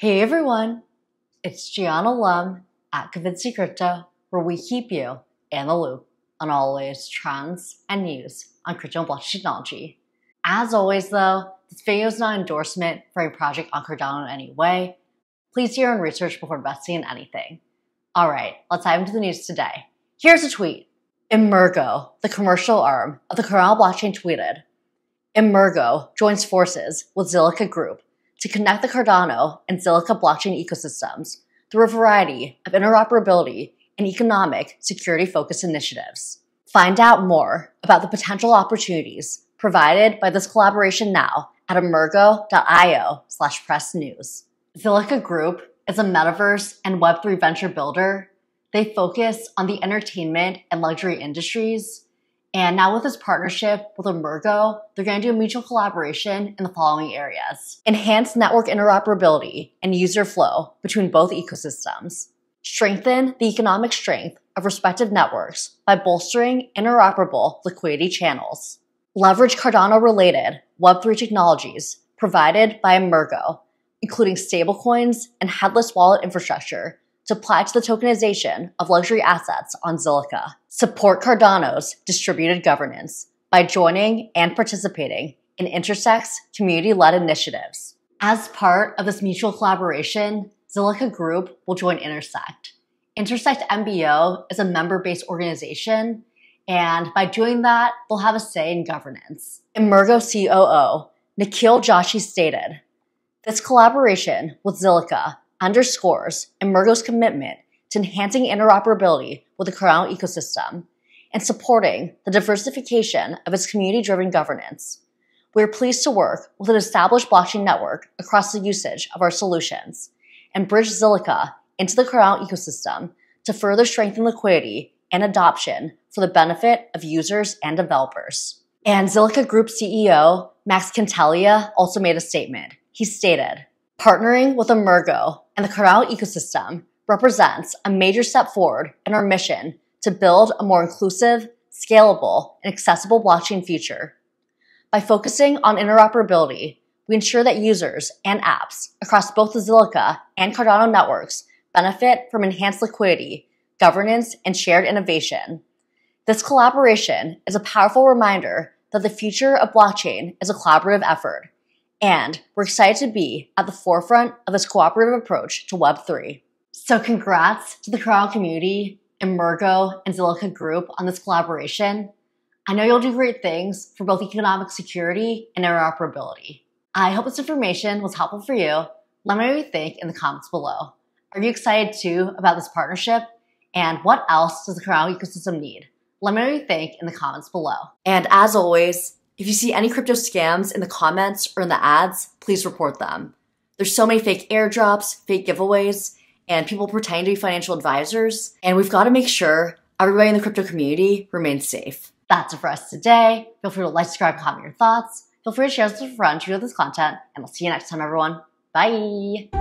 Hey everyone, it's Gianna Lum at Convincing Crypto, where we keep you in the loop on all the latest trends and news on crypto and blockchain technology. As always though, this video is not an endorsement for a project on Cardano in any way. Please do your own research before investing in anything. Alright, let's dive into the news today. Here's a tweet. Emurgo, the commercial arm of the Cardano blockchain tweeted, Emurgo joins forces with Zilliqa Group to connect the Cardano and Zilliqa blockchain ecosystems through a variety of interoperability and economic security focused initiatives. Find out more about the potential opportunities provided by this collaboration now at emurgo.io slash press news. Zilliqa Group is a metaverse and Web3 venture builder. They focus on the entertainment and luxury industries and now with this partnership with Emurgo, they're going to do a mutual collaboration in the following areas. Enhance network interoperability and user flow between both ecosystems. Strengthen the economic strength of respective networks by bolstering interoperable liquidity channels. Leverage Cardano-related Web3 technologies provided by Emurgo, including stablecoins and headless wallet infrastructure to apply to the tokenization of luxury assets on Zilliqa. Support Cardano's distributed governance by joining and participating in Intersect's community-led initiatives. As part of this mutual collaboration, Zilliqa Group will join Intersect. Intersect MBO is a member-based organization, and by doing that, they'll have a say in governance. Emurgo COO, Nikhil Joshi stated, this collaboration with Zilliqa underscores Emurgo's commitment to enhancing interoperability with the Cardano ecosystem and supporting the diversification of its community-driven governance. We are pleased to work with an established blockchain network across the usage of our solutions and bridge Zilliqa into the Cardano ecosystem to further strengthen liquidity and adoption for the benefit of users and developers. And Zilliqa Group CEO Max Kantelia also made a statement. He stated, Partnering with Emurgo and the Cardano ecosystem represents a major step forward in our mission to build a more inclusive, scalable, and accessible blockchain future. By focusing on interoperability, we ensure that users and apps across both the Zilliqa and Cardano networks benefit from enhanced liquidity, governance, and shared innovation. This collaboration is a powerful reminder that the future of blockchain is a collaborative effort and we're excited to be at the forefront of this cooperative approach to Web3. So congrats to the Cardano community, Emurgo, and Zilliqa Group on this collaboration. I know you'll do great things for both economic security and interoperability. I hope this information was helpful for you. Let me know what you think in the comments below. Are you excited too about this partnership? And what else does the Cardano ecosystem need? Let me know what you think in the comments below. And as always, if you see any crypto scams in the comments or in the ads, please report them. There's so many fake airdrops, fake giveaways, and people pretending to be financial advisors, and we've got to make sure everybody in the crypto community remains safe. That's it for us today. Feel free to like, subscribe, comment your thoughts. Feel free to share this with a friend who this content, and I'll see you next time, everyone. Bye!